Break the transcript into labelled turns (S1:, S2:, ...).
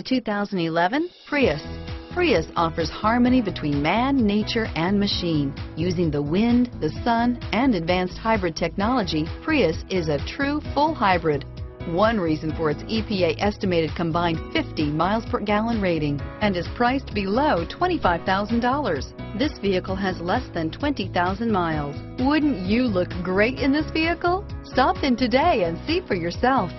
S1: The 2011 Prius. Prius offers harmony between man, nature, and machine. Using the wind, the sun, and advanced hybrid technology, Prius is a true full hybrid. One reason for its EPA estimated combined 50 miles per gallon rating and is priced below $25,000. This vehicle has less than 20,000 miles. Wouldn't you look great in this vehicle? Stop in today and see for yourself.